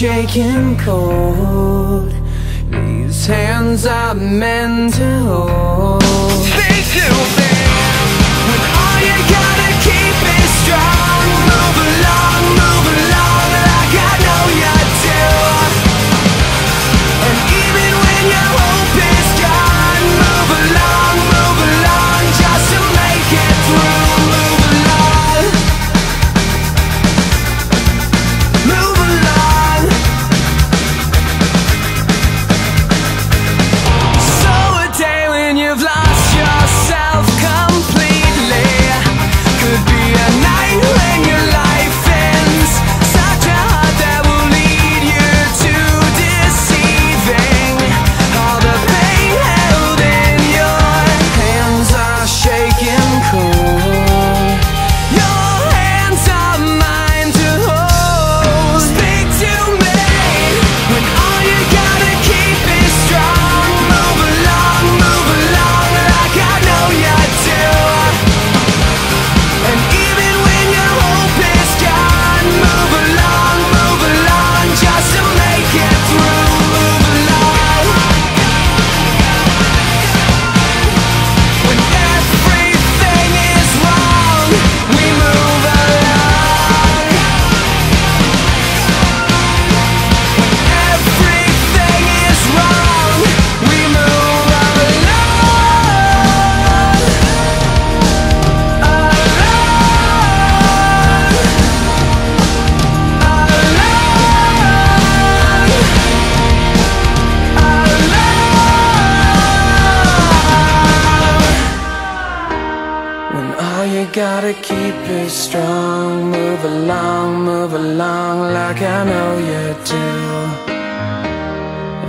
shaking cold. These hands are meant to hold. gotta keep it strong. Move along, move along like I know you do.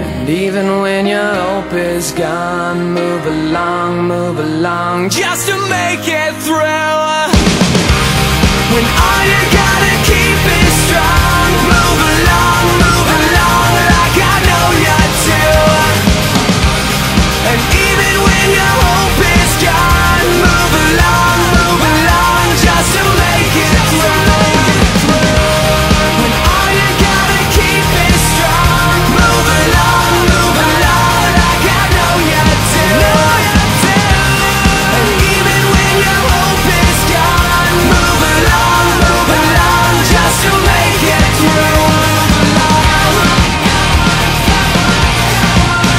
And even when your hope is gone Move along, move along just to make it through.